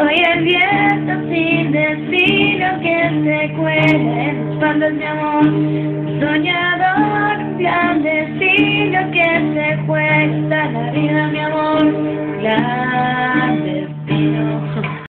Soy el viento sin destino que se cuela en los pandas de amor. Soñador clandestino que se cuesta la vida, mi amor.